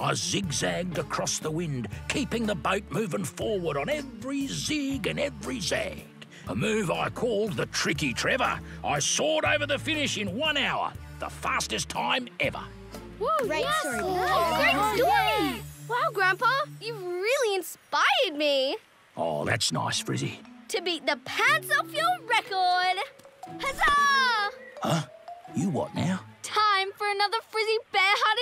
I zigzagged across the wind, keeping the boat moving forward on every zig and every zag. A move I called the Tricky Trevor. I soared over the finish in one hour, the fastest time ever. Woo, Great yes. story, Oh, great story. story. Wow, Grandpa, you've really inspired me Oh, that's nice, Frizzy. to beat the pants off your record. Huzzah! Huh? You what now? Time for another Frizzy Bear hunt.